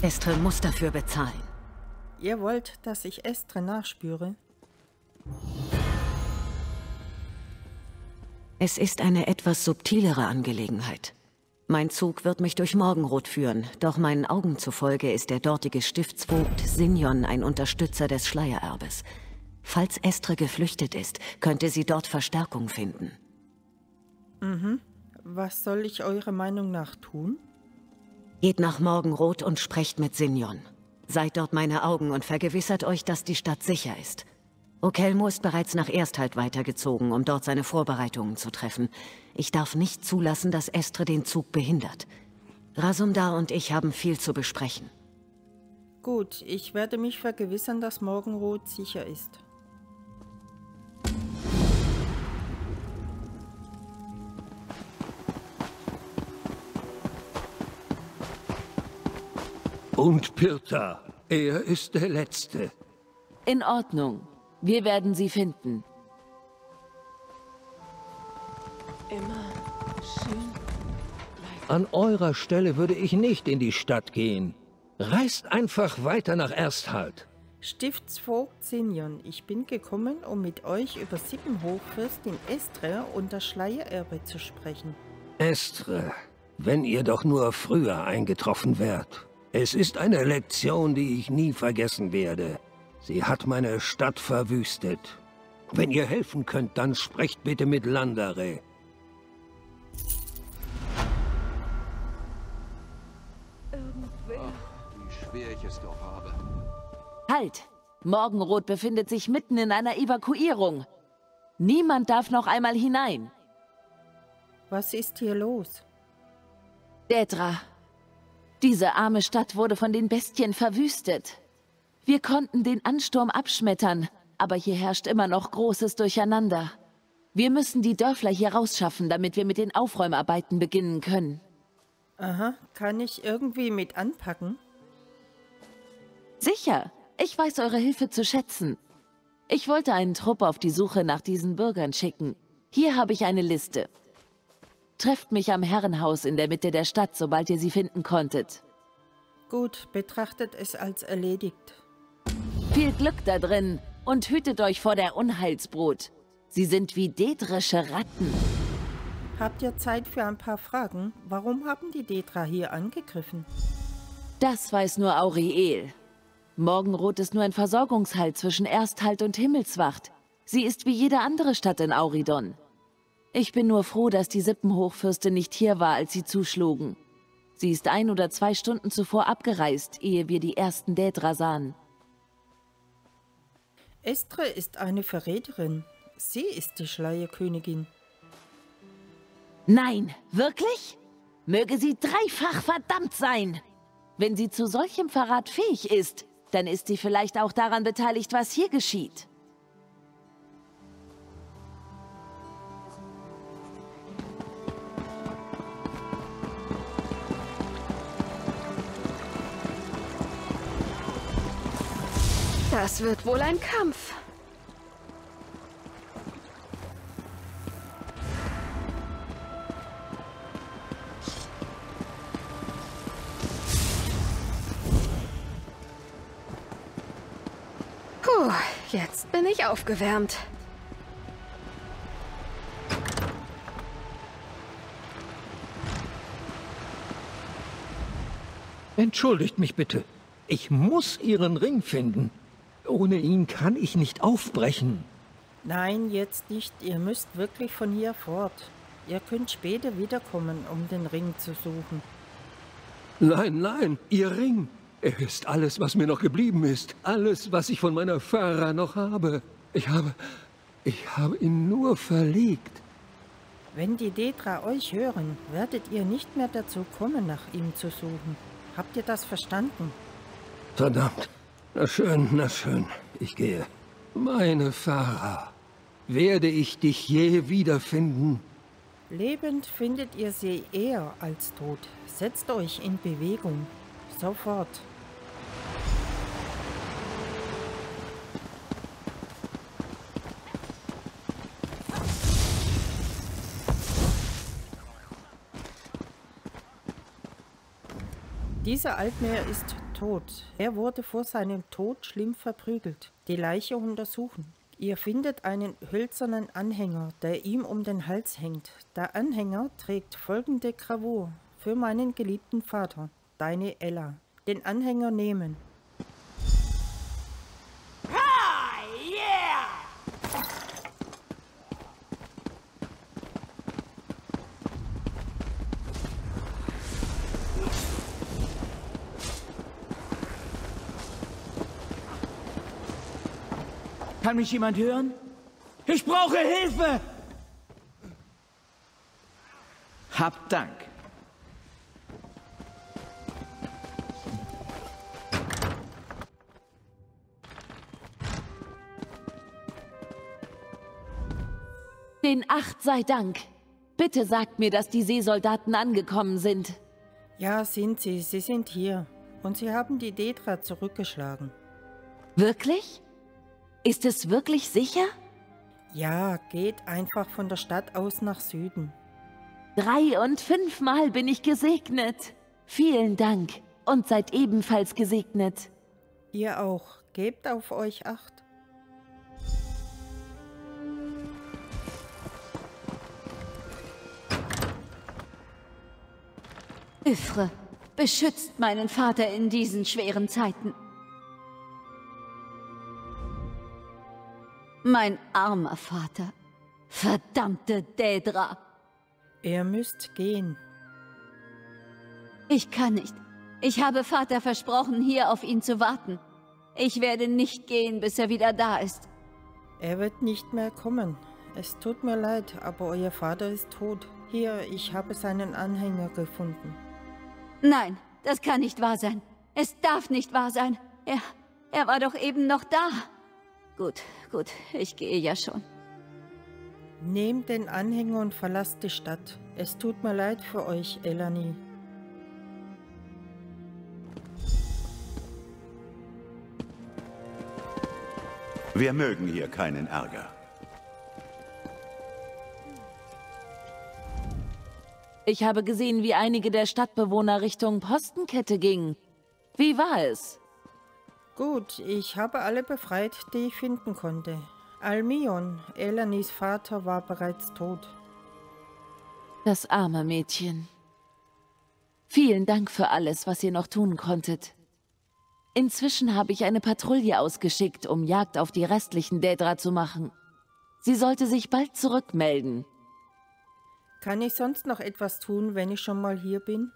Estre muss dafür bezahlen. Ihr wollt, dass ich Estre nachspüre? Es ist eine etwas subtilere Angelegenheit. Mein Zug wird mich durch Morgenrot führen, doch meinen Augen zufolge ist der dortige Stiftsvogt Sinjon ein Unterstützer des Schleiererbes. Falls Estre geflüchtet ist, könnte sie dort Verstärkung finden. Mhm. Was soll ich eurer Meinung nach tun? Geht nach Morgenrot und sprecht mit Sinjon. Seid dort meine Augen und vergewissert euch, dass die Stadt sicher ist. Okelmo ist bereits nach Ersthalt weitergezogen, um dort seine Vorbereitungen zu treffen. Ich darf nicht zulassen, dass Estre den Zug behindert. Rasumdar und ich haben viel zu besprechen. Gut, ich werde mich vergewissern, dass Morgenrot sicher ist. Und Pirta, er ist der Letzte. In Ordnung. Wir werden sie finden. Immer schön. An eurer Stelle würde ich nicht in die Stadt gehen. Reist einfach weiter nach Ersthalt. Stiftsvogt Sinjon, ich bin gekommen, um mit euch über Sippenhochfürstin Estre und das Schleiererbe zu sprechen. Estre, wenn ihr doch nur früher eingetroffen wärt. Es ist eine Lektion, die ich nie vergessen werde. Sie hat meine Stadt verwüstet. Wenn ihr helfen könnt, dann sprecht bitte mit Landare. Wie schwer ich es doch habe. Halt! Morgenrot befindet sich mitten in einer Evakuierung. Niemand darf noch einmal hinein. Was ist hier los? Detra. Diese arme Stadt wurde von den Bestien verwüstet. Wir konnten den Ansturm abschmettern, aber hier herrscht immer noch großes Durcheinander. Wir müssen die Dörfler hier rausschaffen, damit wir mit den Aufräumarbeiten beginnen können. Aha, kann ich irgendwie mit anpacken? Sicher, ich weiß eure Hilfe zu schätzen. Ich wollte einen Trupp auf die Suche nach diesen Bürgern schicken. Hier habe ich eine Liste. Trefft mich am Herrenhaus in der Mitte der Stadt, sobald ihr sie finden konntet. Gut, betrachtet es als erledigt. Viel Glück da drin und hütet euch vor der Unheilsbrut. Sie sind wie dedrische Ratten. Habt ihr Zeit für ein paar Fragen? Warum haben die Detra hier angegriffen? Das weiß nur Auriel. Morgenrot ist nur ein Versorgungshalt zwischen Ersthalt und Himmelswacht. Sie ist wie jede andere Stadt in Auridon. Ich bin nur froh, dass die Sippenhochfürstin nicht hier war, als sie zuschlugen. Sie ist ein oder zwei Stunden zuvor abgereist, ehe wir die ersten Dädra sahen. Estre ist eine Verräterin. Sie ist die Schleierkönigin. Nein, wirklich? Möge sie dreifach verdammt sein! Wenn sie zu solchem Verrat fähig ist, dann ist sie vielleicht auch daran beteiligt, was hier geschieht. Das wird wohl ein Kampf. Puh, jetzt bin ich aufgewärmt. Entschuldigt mich bitte. Ich muss Ihren Ring finden. Ohne ihn kann ich nicht aufbrechen. Nein, jetzt nicht. Ihr müsst wirklich von hier fort. Ihr könnt später wiederkommen, um den Ring zu suchen. Nein, nein, Ihr Ring. Er ist alles, was mir noch geblieben ist. Alles, was ich von meiner Farah noch habe. Ich habe... Ich habe ihn nur verlegt. Wenn die Detra euch hören, werdet ihr nicht mehr dazu kommen, nach ihm zu suchen. Habt ihr das verstanden? Verdammt. Na schön, na schön. Ich gehe. Meine Farah. Werde ich dich je wiederfinden? Lebend findet ihr sie eher als tot. Setzt euch in Bewegung. Sofort. Dieser Altmeer ist tot. Er wurde vor seinem Tod schlimm verprügelt. Die Leiche untersuchen. Ihr findet einen hölzernen Anhänger, der ihm um den Hals hängt. Der Anhänger trägt folgende Gravur. Für meinen geliebten Vater, deine Ella. Den Anhänger nehmen. Kann mich jemand hören? Ich brauche Hilfe! Hab Dank. Den Acht sei Dank. Bitte sagt mir, dass die Seesoldaten angekommen sind. Ja, sind sie. Sie sind hier. Und sie haben die Dedra zurückgeschlagen. Wirklich? Ist es wirklich sicher? Ja, geht einfach von der Stadt aus nach Süden. Drei und fünfmal bin ich gesegnet. Vielen Dank und seid ebenfalls gesegnet. Ihr auch. Gebt auf euch acht. Ifre, beschützt meinen Vater in diesen schweren Zeiten. Mein armer Vater. Verdammte Dädra. Ihr müsst gehen. Ich kann nicht. Ich habe Vater versprochen, hier auf ihn zu warten. Ich werde nicht gehen, bis er wieder da ist. Er wird nicht mehr kommen. Es tut mir leid, aber euer Vater ist tot. Hier, ich habe seinen Anhänger gefunden. Nein, das kann nicht wahr sein. Es darf nicht wahr sein. Er, er war doch eben noch da. Gut, gut, ich gehe ja schon. Nehmt den Anhänger und verlasst die Stadt. Es tut mir leid für euch, Elani. Wir mögen hier keinen Ärger. Ich habe gesehen, wie einige der Stadtbewohner Richtung Postenkette gingen. Wie war es? Gut, ich habe alle befreit, die ich finden konnte. Almion, Elanis Vater, war bereits tot. Das arme Mädchen. Vielen Dank für alles, was ihr noch tun konntet. Inzwischen habe ich eine Patrouille ausgeschickt, um Jagd auf die restlichen Dädra zu machen. Sie sollte sich bald zurückmelden. Kann ich sonst noch etwas tun, wenn ich schon mal hier bin?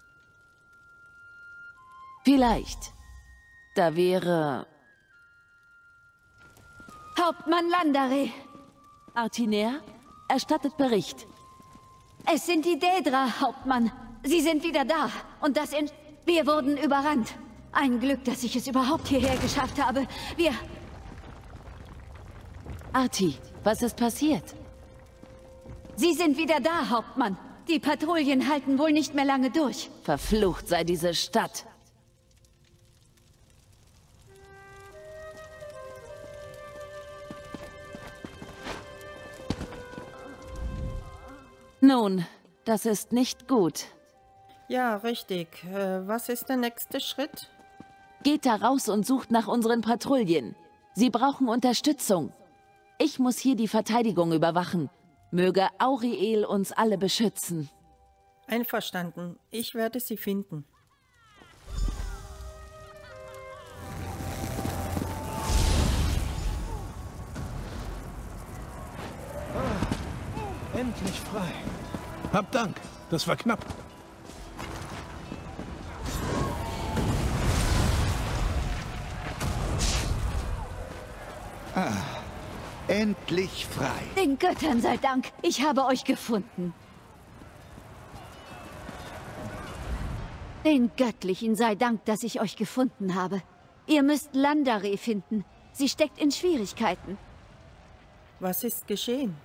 Vielleicht. Da wäre... Hauptmann Landare, Artiner, erstattet Bericht. es sind die Dädra, Hauptmann. Sie sind wieder da. Und das in... Wir wurden überrannt. Ein Glück, dass ich es überhaupt hierher geschafft habe. Wir... Arti, was ist passiert? Sie sind wieder da, Hauptmann. Die Patrouillen halten wohl nicht mehr lange durch. Verflucht sei diese Stadt. Nun, das ist nicht gut. Ja, richtig. Äh, was ist der nächste Schritt? Geht da raus und sucht nach unseren Patrouillen. Sie brauchen Unterstützung. Ich muss hier die Verteidigung überwachen. Möge Auriel uns alle beschützen. Einverstanden. Ich werde sie finden. Endlich frei. Hab Dank. Das war knapp. Endlich frei. Den Göttern sei Dank, ich habe euch gefunden. Den Göttlichen sei Dank, dass ich euch gefunden habe. Ihr müsst Landare finden. Sie steckt in Schwierigkeiten. Was ist geschehen?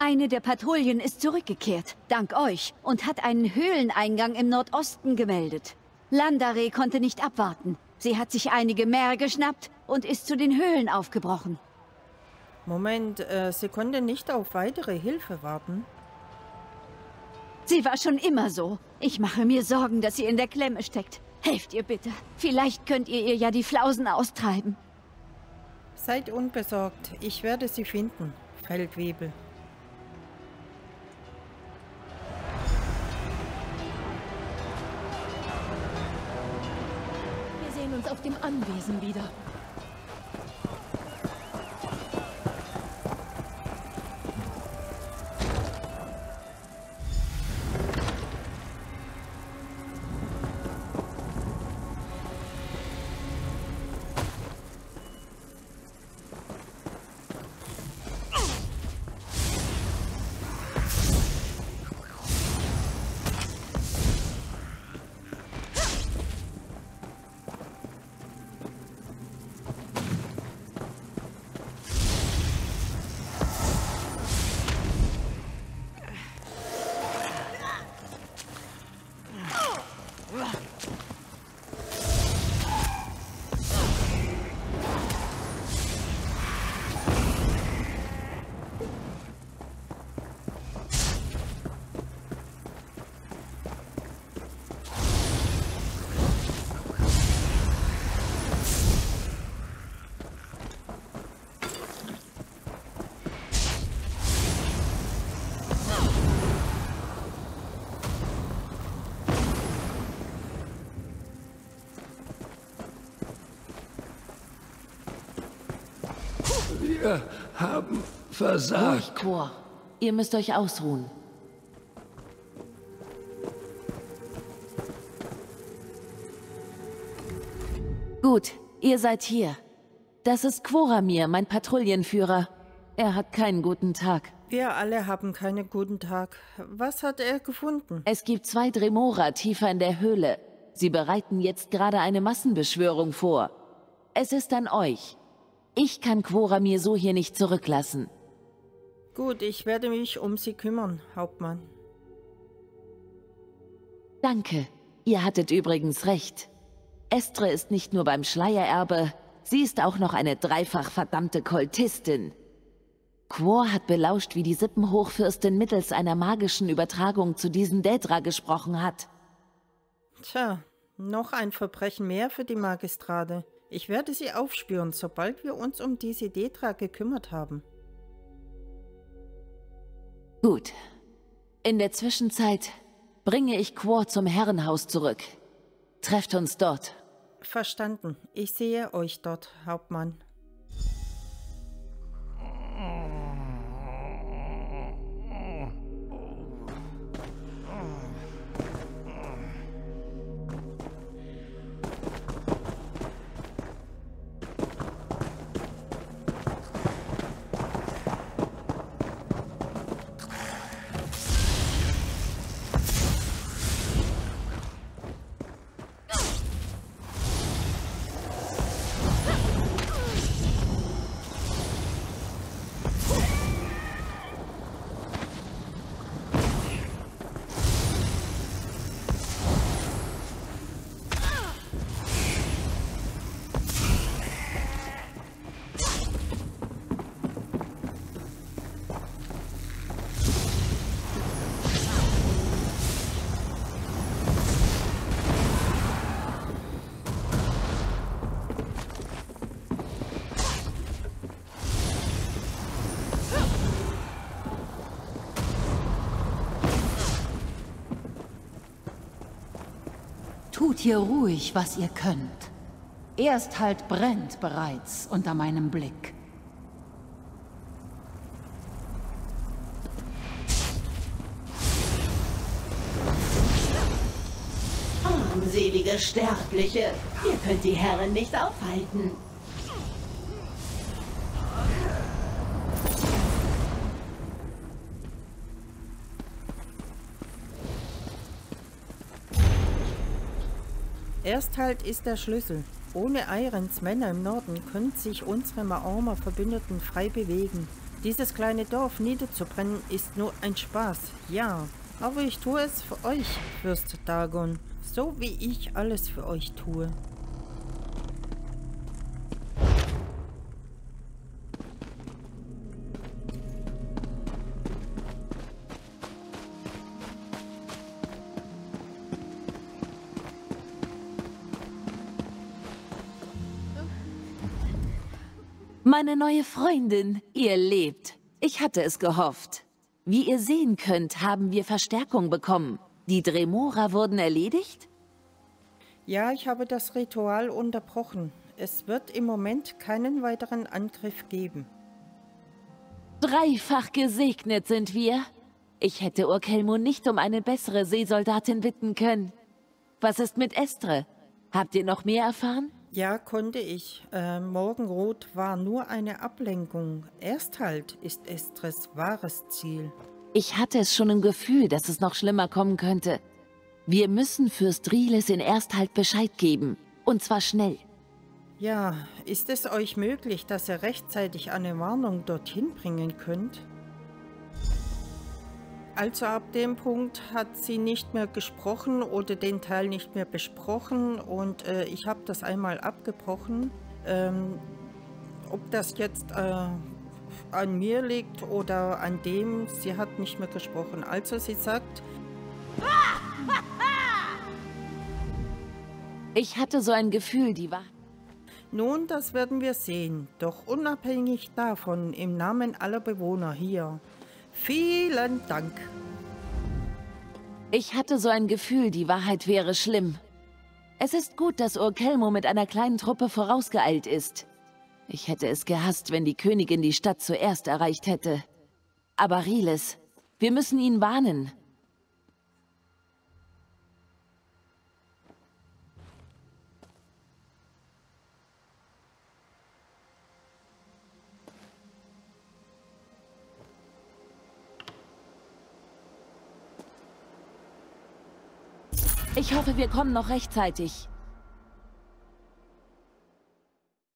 Eine der Patrouillen ist zurückgekehrt, dank euch, und hat einen Höhleneingang im Nordosten gemeldet. Landare konnte nicht abwarten. Sie hat sich einige Mäher geschnappt und ist zu den Höhlen aufgebrochen. Moment, äh, sie konnte nicht auf weitere Hilfe warten. Sie war schon immer so. Ich mache mir Sorgen, dass sie in der Klemme steckt. Helft ihr bitte. Vielleicht könnt ihr ihr ja die Flausen austreiben. Seid unbesorgt. Ich werde sie finden, Feldwebel. Dem Anwesen wieder. Wir haben versagt. Ruhig, Quor. Ihr müsst euch ausruhen. Gut, ihr seid hier. Das ist Quoramir, mein Patrouillenführer. Er hat keinen guten Tag. Wir alle haben keinen guten Tag. Was hat er gefunden? Es gibt zwei Dremora tiefer in der Höhle. Sie bereiten jetzt gerade eine Massenbeschwörung vor. Es ist an euch. Ich kann Quoramir so hier nicht zurücklassen. Gut, ich werde mich um sie kümmern, Hauptmann. Danke. Ihr hattet übrigens recht. Estre ist nicht nur beim Schleiererbe, sie ist auch noch eine dreifach verdammte Kultistin. Quor hat belauscht, wie die Sippenhochfürstin mittels einer magischen Übertragung zu diesen Dädra gesprochen hat. Tja, noch ein Verbrechen mehr für die Magistrate. Ich werde sie aufspüren, sobald wir uns um diese Detra gekümmert haben. Gut. In der Zwischenzeit bringe ich Quor zum Herrenhaus zurück. Trefft uns dort. Verstanden. Ich sehe euch dort, Hauptmann. Tut hier ruhig, was ihr könnt. Ersthalt brennt bereits unter meinem Blick. Armselige Sterbliche, ihr könnt die Herren nicht aufhalten. Ersthalt ist der Schlüssel. Ohne Irons Männer im Norden können sich unsere Maormer Verbündeten frei bewegen. Dieses kleine Dorf niederzubrennen ist nur ein Spaß, ja. Aber ich tue es für euch, Fürst Dagon. So wie ich alles für euch tue. Meine neue Freundin, ihr lebt. Ich hatte es gehofft. Wie ihr sehen könnt, haben wir Verstärkung bekommen. Die Dremora wurden erledigt? Ja, ich habe das Ritual unterbrochen. Es wird im Moment keinen weiteren Angriff geben. Dreifach gesegnet sind wir. Ich hätte Urkelmo nicht um eine bessere Seesoldatin bitten können. Was ist mit Estre? Habt ihr noch mehr erfahren? Ja, konnte ich. Äh, Morgenrot war nur eine Ablenkung. Erst halt ist Estres wahres Ziel. Ich hatte es schon im Gefühl, dass es noch schlimmer kommen könnte. Wir müssen Fürst Rieles in Ersthalt Bescheid geben. Und zwar schnell. Ja, ist es euch möglich, dass ihr rechtzeitig eine Warnung dorthin bringen könnt? Also ab dem Punkt hat sie nicht mehr gesprochen oder den Teil nicht mehr besprochen und äh, ich habe das einmal abgebrochen. Ähm, ob das jetzt äh, an mir liegt oder an dem, sie hat nicht mehr gesprochen. Also sie sagt... Ich hatte so ein Gefühl, die war... Nun, das werden wir sehen. Doch unabhängig davon, im Namen aller Bewohner hier, Vielen Dank. Ich hatte so ein Gefühl, die Wahrheit wäre schlimm. Es ist gut, dass Urkelmo mit einer kleinen Truppe vorausgeeilt ist. Ich hätte es gehasst, wenn die Königin die Stadt zuerst erreicht hätte. Aber Riles, wir müssen ihn warnen. Ich hoffe, wir kommen noch rechtzeitig.